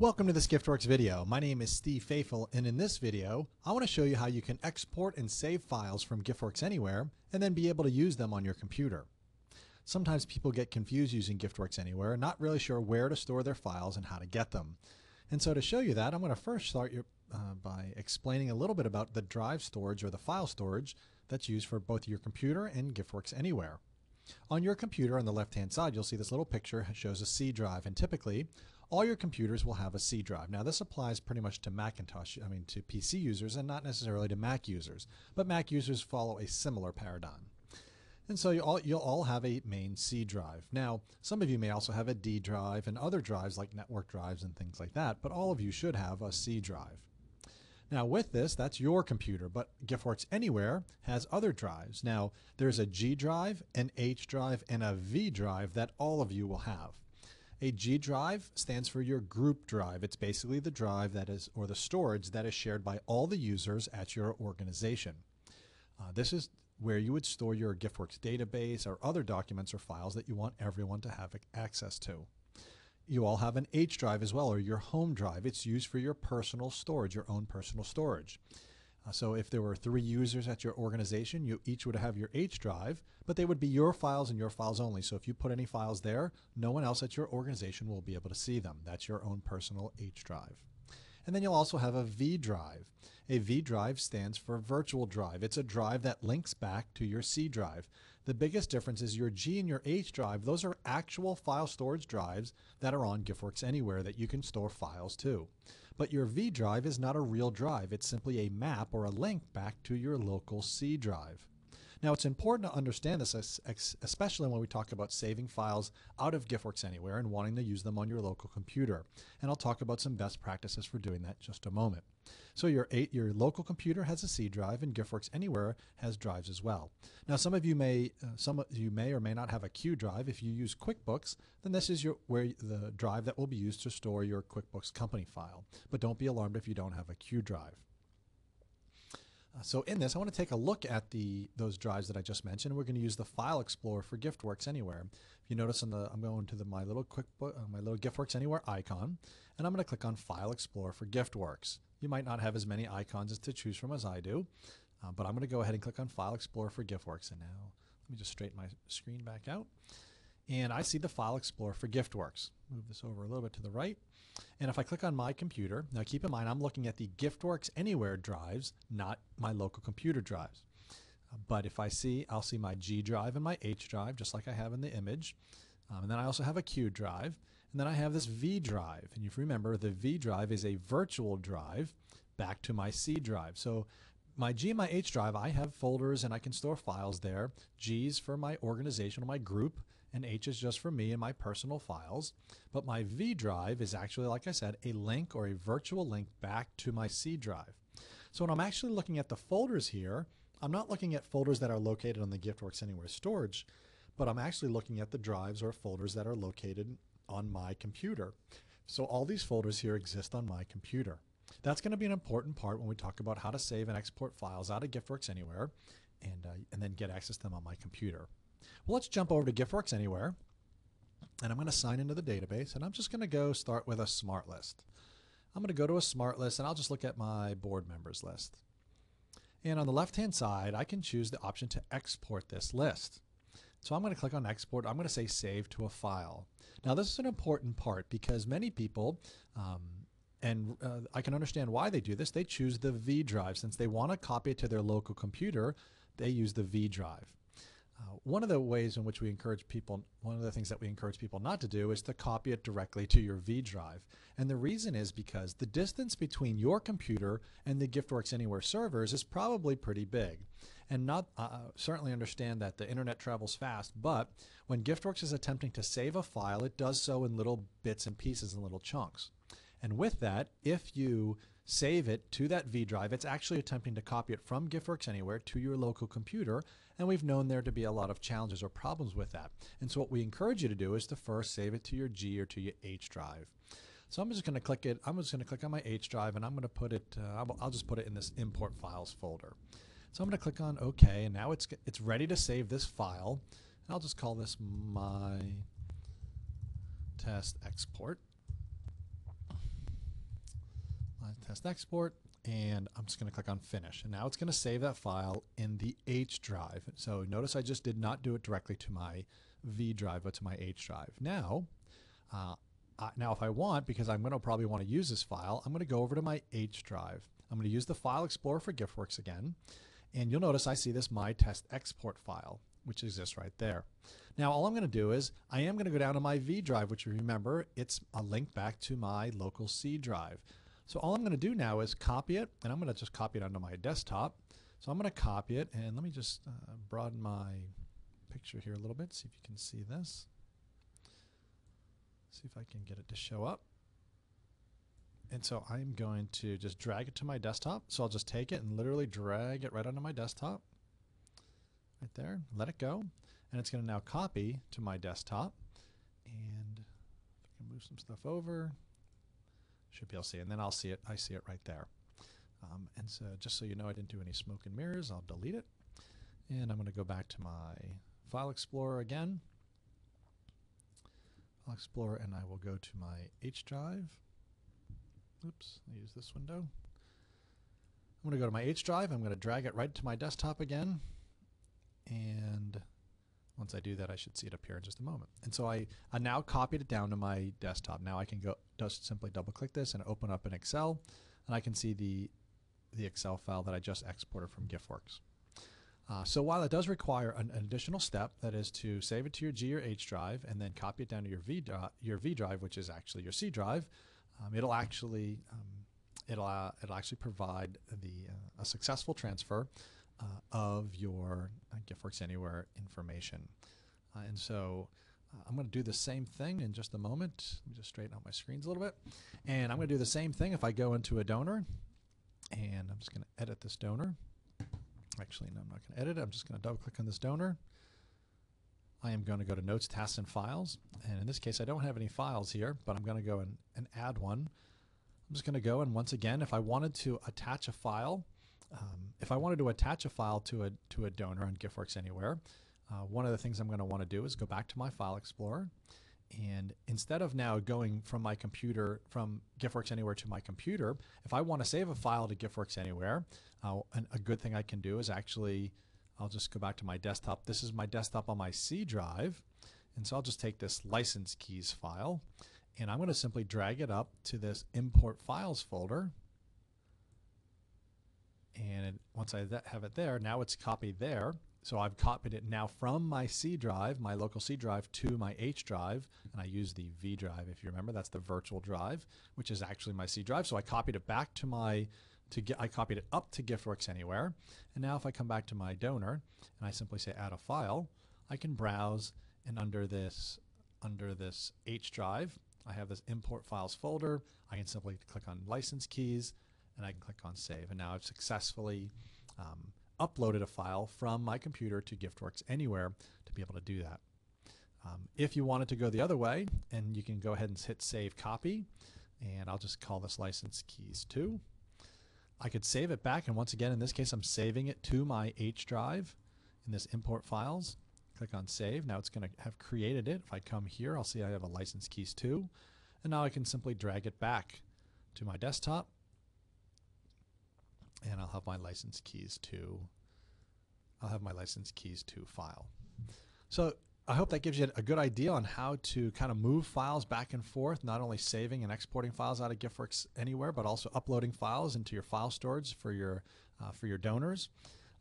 Welcome to this GiftWorks video. My name is Steve Faithful and in this video I want to show you how you can export and save files from GiftWorks Anywhere and then be able to use them on your computer. Sometimes people get confused using GiftWorks Anywhere, not really sure where to store their files and how to get them. And so to show you that I'm going to first start your, uh, by explaining a little bit about the drive storage or the file storage that's used for both your computer and GiftWorks Anywhere. On your computer on the left hand side you'll see this little picture shows a C drive and typically all your computers will have a C drive. Now this applies pretty much to Macintosh, I mean to PC users and not necessarily to Mac users, but Mac users follow a similar paradigm. And so you all, you'll all have a main C drive. Now, some of you may also have a D drive and other drives like network drives and things like that, but all of you should have a C drive. Now with this, that's your computer, but GiftWorks Anywhere has other drives. Now there's a G drive, an H drive, and a V drive that all of you will have. A G drive stands for your group drive. It's basically the drive that is, or the storage that is shared by all the users at your organization. Uh, this is where you would store your GiftWorks database or other documents or files that you want everyone to have access to. You all have an H drive as well, or your home drive. It's used for your personal storage, your own personal storage. Uh, so if there were three users at your organization, you each would have your H drive, but they would be your files and your files only. So if you put any files there, no one else at your organization will be able to see them. That's your own personal H drive. And then you'll also have a V drive. A V drive stands for virtual drive. It's a drive that links back to your C drive. The biggest difference is your G and your H drive, those are actual file storage drives that are on GiftWorks Anywhere that you can store files to. But your V drive is not a real drive, it's simply a map or a link back to your local C drive. Now it's important to understand this, especially when we talk about saving files out of GiftWorks Anywhere and wanting to use them on your local computer. And I'll talk about some best practices for doing that just a moment. So your, eight, your local computer has a C drive and GiftWorks Anywhere has drives as well. Now some of you may, uh, some of you may or may not have a Q drive. If you use QuickBooks, then this is your, where the drive that will be used to store your QuickBooks company file. But don't be alarmed if you don't have a Q drive. So in this, I want to take a look at the those drives that I just mentioned. We're going to use the File Explorer for GiftWorks Anywhere. If you notice, in the I'm going to the my little QuickBook, uh, my little GiftWorks Anywhere icon, and I'm going to click on File Explorer for GiftWorks. You might not have as many icons to choose from as I do, uh, but I'm going to go ahead and click on File Explorer for GiftWorks. And now let me just straighten my screen back out and I see the File Explorer for GiftWorks. Move this over a little bit to the right. And if I click on my computer, now keep in mind I'm looking at the GiftWorks Anywhere drives, not my local computer drives. But if I see, I'll see my G drive and my H drive, just like I have in the image. Um, and then I also have a Q drive. And then I have this V drive. And if you remember the V drive is a virtual drive back to my C drive. So my G and my H drive, I have folders and I can store files there. G's for my organization or my group and H is just for me and my personal files. But my V drive is actually, like I said, a link or a virtual link back to my C drive. So when I'm actually looking at the folders here, I'm not looking at folders that are located on the GiftWorks Anywhere storage, but I'm actually looking at the drives or folders that are located on my computer. So all these folders here exist on my computer. That's going to be an important part when we talk about how to save and export files out of GiftWorks Anywhere and, uh, and then get access to them on my computer. Well, let's jump over to GiftWorks Anywhere. And I'm going to sign into the database. And I'm just going to go start with a smart list. I'm going to go to a smart list and I'll just look at my board members list. And on the left hand side, I can choose the option to export this list. So I'm going to click on export. I'm going to say save to a file. Now this is an important part because many people, um, and uh, I can understand why they do this, they choose the V drive. Since they want to copy it to their local computer, they use the V drive. Uh, one of the ways in which we encourage people, one of the things that we encourage people not to do is to copy it directly to your V drive. And the reason is because the distance between your computer and the GiftWorks Anywhere servers is probably pretty big. And not uh, uh, certainly understand that the internet travels fast, but when GiftWorks is attempting to save a file, it does so in little bits and pieces and little chunks. And with that, if you save it to that V drive, it's actually attempting to copy it from GiftWorks Anywhere to your local computer, and we've known there to be a lot of challenges or problems with that. And so what we encourage you to do is to first save it to your G or to your H drive. So I'm just going to click it. I'm just going to click on my H drive, and I'm going to put it. Uh, I'll just put it in this import files folder. So I'm going to click on OK, and now it's it's ready to save this file. And I'll just call this my test export. Test export, and I'm just going to click on finish. And now it's going to save that file in the H drive. So notice I just did not do it directly to my V drive, but to my H drive. Now, uh, uh, now if I want, because I'm going to probably want to use this file, I'm going to go over to my H drive. I'm going to use the File Explorer for GiftWorks again. And you'll notice I see this My Test Export file, which exists right there. Now all I'm going to do is I am going to go down to my V drive, which remember, it's a link back to my local C drive. So all I'm going to do now is copy it, and I'm going to just copy it onto my desktop. So I'm going to copy it, and let me just uh, broaden my picture here a little bit, see if you can see this. See if I can get it to show up. And so I'm going to just drag it to my desktop. So I'll just take it and literally drag it right onto my desktop. Right there. Let it go. And it's going to now copy to my desktop. And if I can move some stuff over, should be able to see. And then I'll see it. I see it right there. Um, and so just so you know I didn't do any smoke and mirrors, I'll delete it. And I'm going to go back to my File Explorer again. File Explorer and I will go to my H drive. Oops, I use this window. I'm going to go to my H drive. I'm going to drag it right to my desktop again. And once I do that, I should see it appear in just a moment. And so I, I now copied it down to my desktop. Now I can go just simply double click this and open up in Excel and I can see the, the Excel file that I just exported from GiftWorks. Uh, so while it does require an, an, additional step, that is to save it to your G or H drive and then copy it down to your V, your v drive, which is actually your C drive, um, it'll actually um, it'll uh, it'll actually provide the uh, a successful transfer uh, of your uh, GiftWorks Anywhere information. Uh, and so uh, I'm going to do the same thing in just a moment. Let me just straighten out my screens a little bit. And I'm going to do the same thing if I go into a donor. And I'm just going to edit this donor. Actually, no, I'm not going to edit it. I'm just going to double click on this donor. I am going to go to Notes, Tasks, and Files. And in this case, I don't have any files here, but I'm going to go and, and add one. I'm just going to go and once again, if I wanted to attach a file, um, if I wanted to attach a file to a, to a donor on GiftWorks Anywhere, uh, one of the things I'm going to want to do is go back to my File Explorer. And instead of now going from my computer, from GiftWorks Anywhere to my computer, if I want to save a file to GiftWorks Anywhere, uh, a good thing I can do is actually, I'll just go back to my desktop. This is my desktop on my C drive. And so I'll just take this license keys file and I'm going to simply drag it up to this import files folder and once I have it there, now it's copied there. So I've copied it now from my C drive, my local C drive, to my H drive, and I use the V drive. If you remember, that's the virtual drive, which is actually my C drive. So I copied it back to my to get. I copied it up to GiftWorks Anywhere, and now if I come back to my donor and I simply say add a file, I can browse, and under this under this H drive, I have this import files folder. I can simply click on license keys and I can click on save. And now I've successfully um, uploaded a file from my computer to GiftWorks Anywhere to be able to do that. Um, if you wanted to go the other way, and you can go ahead and hit Save Copy, and I'll just call this License Keys 2. I could save it back, and once again, in this case, I'm saving it to my H drive in this Import Files. Click on Save. Now it's going to have created it. If I come here, I'll see I have a License Keys 2, and now I can simply drag it back to my desktop and I'll have my license keys to I'll have my license keys to file. So I hope that gives you a good idea on how to kind of move files back and forth, not only saving and exporting files out of GiftWorks anywhere, but also uploading files into your file storage for your uh, for your donors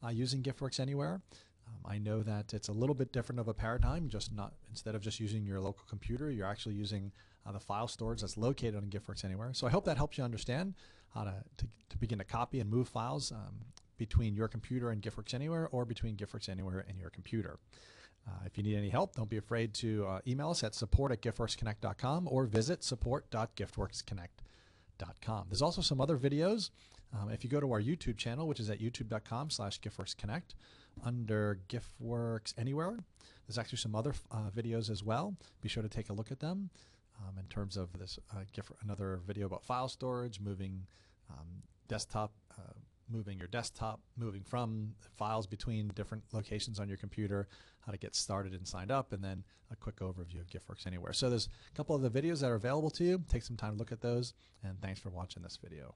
uh, using GiftWorks Anywhere. Um, I know that it's a little bit different of a paradigm. Just not instead of just using your local computer, you're actually using uh, the file storage that's located on GiftWorks Anywhere. So I hope that helps you understand how to, to, to begin to copy and move files um, between your computer and GiftWorks Anywhere or between GiftWorks Anywhere and your computer. Uh, if you need any help, don't be afraid to uh, email us at support at giftworksconnect.com or visit support.giftworksconnect.com. There's also some other videos. Um, if you go to our YouTube channel, which is at youtube.com slash giftworksconnect, under GiftWorks Anywhere, there's actually some other uh, videos as well. Be sure to take a look at them um, in terms of this uh, another video about file storage, moving um, desktop, uh, moving your desktop, moving from files between different locations on your computer, how to get started and signed up, and then a quick overview of GiftWorks Anywhere. So there's a couple of the videos that are available to you. Take some time to look at those, and thanks for watching this video.